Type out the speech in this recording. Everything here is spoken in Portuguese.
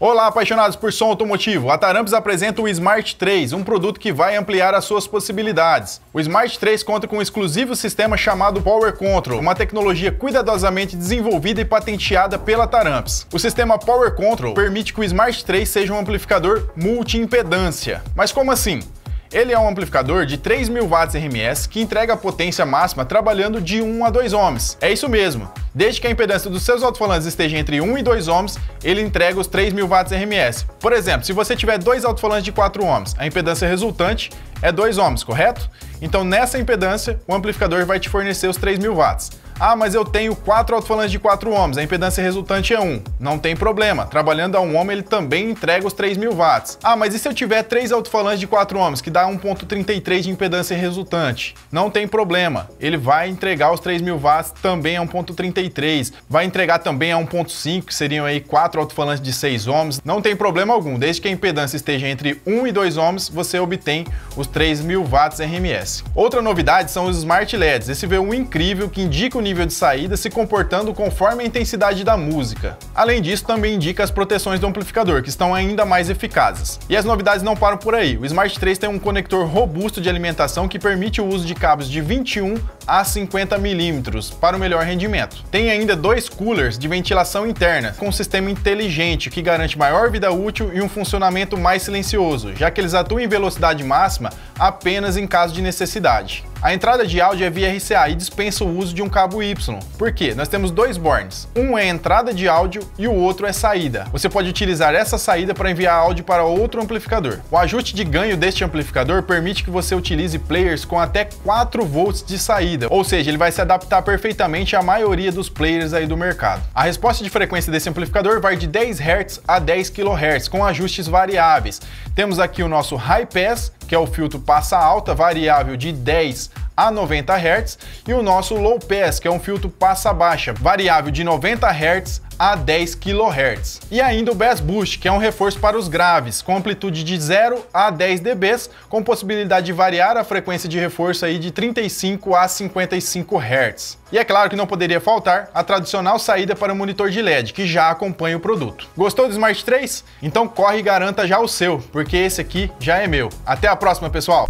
Olá, apaixonados por som automotivo. A Taramps apresenta o Smart 3, um produto que vai ampliar as suas possibilidades. O Smart 3 conta com um exclusivo sistema chamado Power Control, uma tecnologia cuidadosamente desenvolvida e patenteada pela Taramps. O sistema Power Control permite que o Smart 3 seja um amplificador multi-impedância. Mas como assim? Ele é um amplificador de 3.000 watts RMS que entrega a potência máxima trabalhando de 1 a 2 ohms. É isso mesmo. Desde que a impedância dos seus alto-falantes esteja entre 1 e 2 ohms, ele entrega os 3.000 watts RMS. Por exemplo, se você tiver dois alto-falantes de 4 ohms, a impedância resultante é 2 ohms, correto? Então nessa impedância, o amplificador vai te fornecer os 3.000 watts. Ah, mas eu tenho quatro alto-falantes de 4 ohms, a impedância resultante é 1. Não tem problema, trabalhando a 1 ohm ele também entrega os 3.000 watts. Ah, mas e se eu tiver três alto-falantes de 4 ohms, que dá 1.33 de impedância resultante? Não tem problema, ele vai entregar os 3.000 watts também a 1.33, vai entregar também a 1.5, que seriam aí quatro alto-falantes de 6 ohms. Não tem problema algum, desde que a impedância esteja entre 1 e 2 ohms, você obtém os 3.000 watts RMS. Outra novidade são os Smart LEDs, esse V1 incrível que indica o nível de saída se comportando conforme a intensidade da música. Além disso, também indica as proteções do amplificador, que estão ainda mais eficazes. E as novidades não param por aí. O Smart 3 tem um conector robusto de alimentação que permite o uso de cabos de 21 a 50 milímetros para o melhor rendimento. Tem ainda dois coolers de ventilação interna com um sistema inteligente que garante maior vida útil e um funcionamento mais silencioso, já que eles atuam em velocidade máxima apenas em caso de necessidade. A entrada de áudio é via RCA e dispensa o uso de um cabo Y. Por quê? Nós temos dois bornes. Um é entrada de áudio e o outro é saída. Você pode utilizar essa saída para enviar áudio para outro amplificador. O ajuste de ganho deste amplificador permite que você utilize players com até 4 volts de saída, ou seja, ele vai se adaptar perfeitamente à maioria dos players aí do mercado. A resposta de frequência desse amplificador vai de 10 Hz a 10 kHz, com ajustes variáveis. Temos aqui o nosso High Pass, que é o filtro passa alta variável de 10 a 90 Hz, e o nosso Low Pass, que é um filtro passa baixa, variável de 90 Hz a 10 kHz. E ainda o Bass Boost, que é um reforço para os graves, com amplitude de 0 a 10 dB, com possibilidade de variar a frequência de reforço aí de 35 a 55 Hz. E é claro que não poderia faltar a tradicional saída para o monitor de LED, que já acompanha o produto. Gostou do Smart 3? Então corre e garanta já o seu, porque esse aqui já é meu. Até a próxima, pessoal!